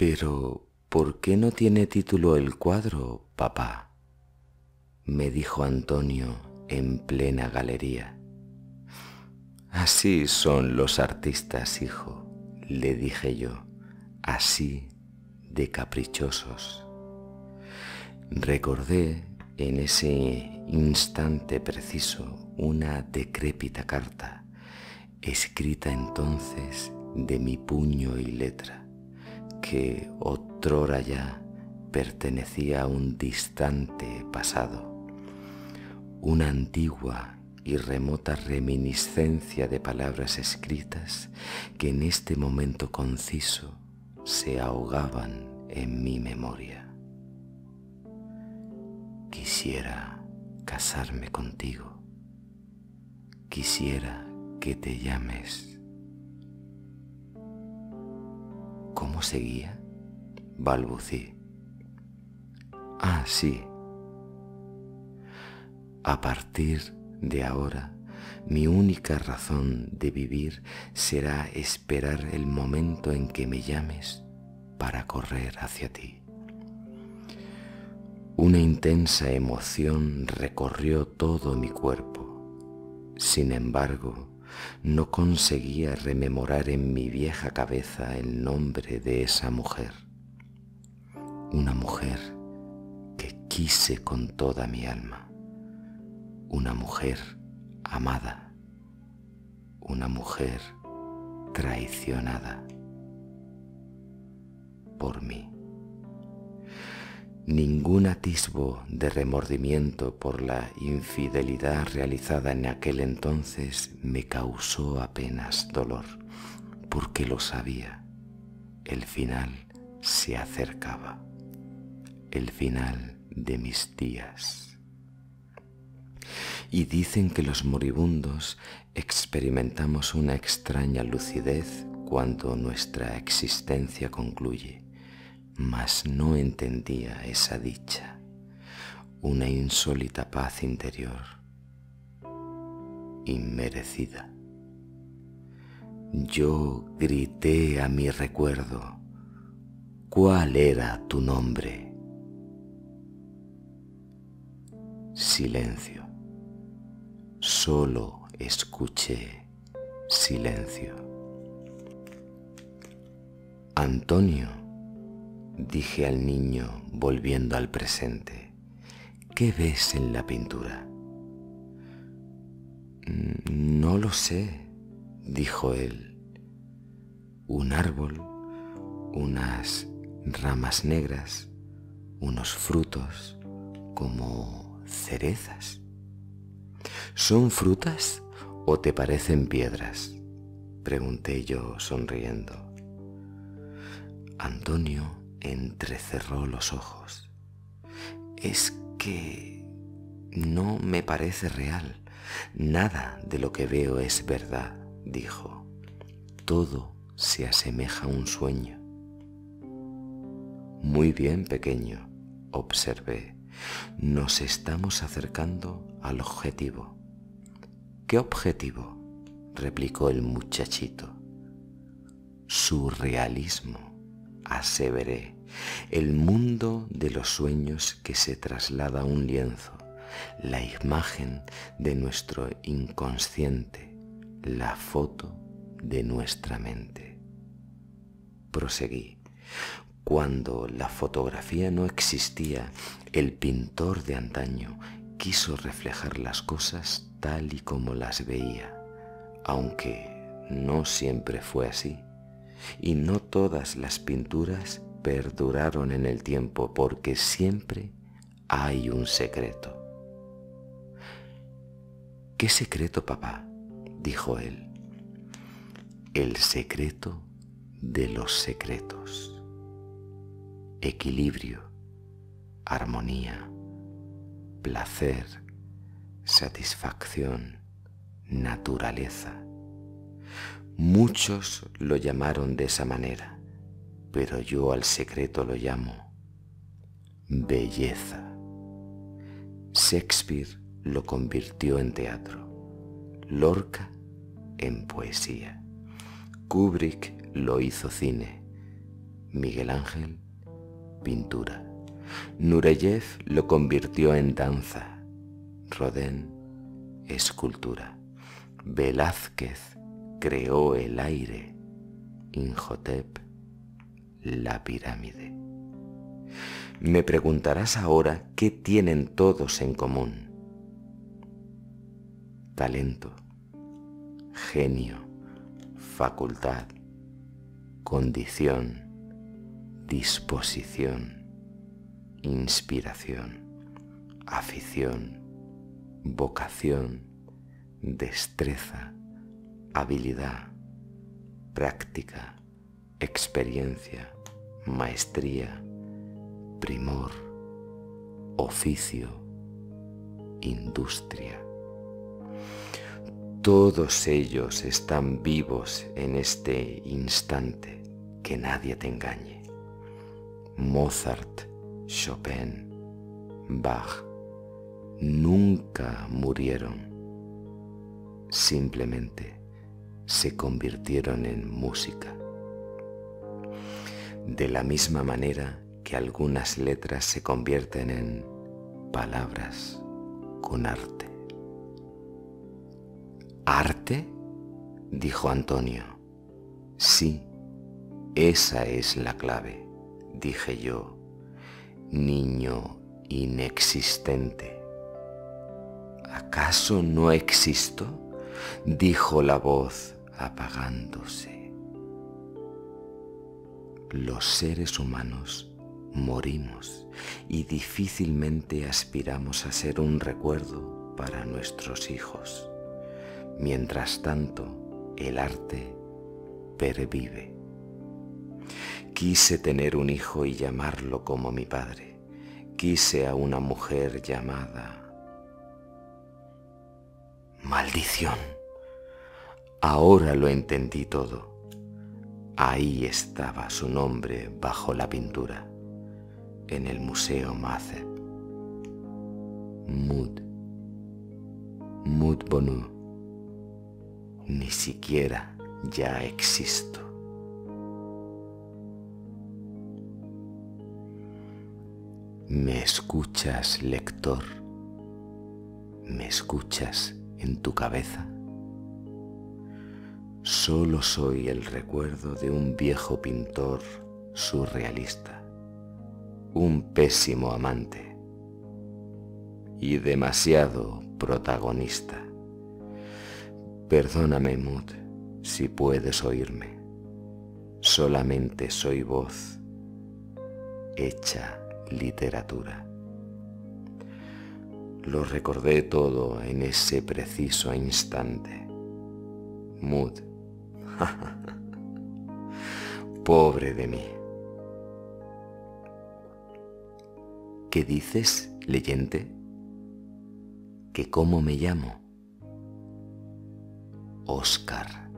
Pero, ¿por qué no tiene título el cuadro, papá? me dijo Antonio en plena galería. Así son los artistas, hijo, le dije yo, así de caprichosos. Recordé en ese instante preciso una decrépita carta, escrita entonces de mi puño y letra, que otrora ya pertenecía a un distante pasado, una antigua y remota reminiscencia de palabras escritas que en este momento conciso se ahogaban en mi memoria. Quisiera casarme contigo, quisiera que te llames. ¿Cómo seguía? Balbucí. Ah, sí. A partir de ahora, mi única razón de vivir será esperar el momento en que me llames para correr hacia ti. Una intensa emoción recorrió todo mi cuerpo. Sin embargo, no conseguía rememorar en mi vieja cabeza el nombre de esa mujer. Una mujer que quise con toda mi alma una mujer amada, una mujer traicionada por mí. Ningún atisbo de remordimiento por la infidelidad realizada en aquel entonces me causó apenas dolor, porque lo sabía. El final se acercaba, el final de mis días. Y dicen que los moribundos experimentamos una extraña lucidez cuando nuestra existencia concluye, mas no entendía esa dicha, una insólita paz interior, inmerecida. Yo grité a mi recuerdo, ¿cuál era tu nombre? Silencio solo escuché silencio. Antonio, dije al niño volviendo al presente, ¿qué ves en la pintura? No lo sé, dijo él. Un árbol, unas ramas negras, unos frutos como cerezas. ¿Son frutas o te parecen piedras? Pregunté yo sonriendo. Antonio entrecerró los ojos. Es que no me parece real. Nada de lo que veo es verdad, dijo. Todo se asemeja a un sueño. Muy bien, pequeño, observé. Nos estamos acercando al objetivo. ¿Qué objetivo? replicó el muchachito. Surrealismo, aseveré, el mundo de los sueños que se traslada a un lienzo, la imagen de nuestro inconsciente, la foto de nuestra mente. Proseguí. Cuando la fotografía no existía, el pintor de antaño quiso reflejar las cosas tal y como las veía, aunque no siempre fue así, y no todas las pinturas perduraron en el tiempo porque siempre hay un secreto. ¿Qué secreto, papá? dijo él. El secreto de los secretos. Equilibrio, armonía, placer, satisfacción, naturaleza. Muchos lo llamaron de esa manera, pero yo al secreto lo llamo belleza. Shakespeare lo convirtió en teatro, Lorca en poesía, Kubrick lo hizo cine, Miguel Ángel, pintura. Nureyev lo convirtió en danza. Rodin, escultura. Velázquez creó el aire. Inhotep, la pirámide. Me preguntarás ahora qué tienen todos en común. Talento, genio, facultad, condición, disposición, inspiración, afición, vocación, destreza, habilidad, práctica, experiencia, maestría, primor, oficio, industria. Todos ellos están vivos en este instante, que nadie te engañe. Mozart, Chopin, Bach, nunca murieron, simplemente se convirtieron en música. De la misma manera que algunas letras se convierten en palabras con arte. ¿Arte? dijo Antonio. Sí, esa es la clave, dije yo, niño inexistente. ¿Acaso no existo? dijo la voz apagándose. Los seres humanos morimos y difícilmente aspiramos a ser un recuerdo para nuestros hijos. Mientras tanto, el arte pervive. Quise tener un hijo y llamarlo como mi padre. Quise a una mujer llamada... Maldición. Ahora lo entendí todo. Ahí estaba su nombre bajo la pintura en el Museo Mace. Mood. Mood Bonu. Ni siquiera ya existo. ¿Me escuchas, lector? ¿Me escuchas en tu cabeza? Solo soy el recuerdo de un viejo pintor surrealista un pésimo amante y demasiado protagonista. Perdóname, Mood, si puedes oírme. Solamente soy voz hecha literatura. Lo recordé todo en ese preciso instante. Mood. Pobre de mí. ¿Qué dices, leyente? ¿Que cómo me llamo? Oscar.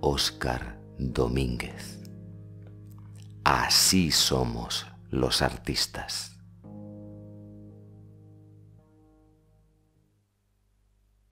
Oscar Domínguez. Así somos los artistas.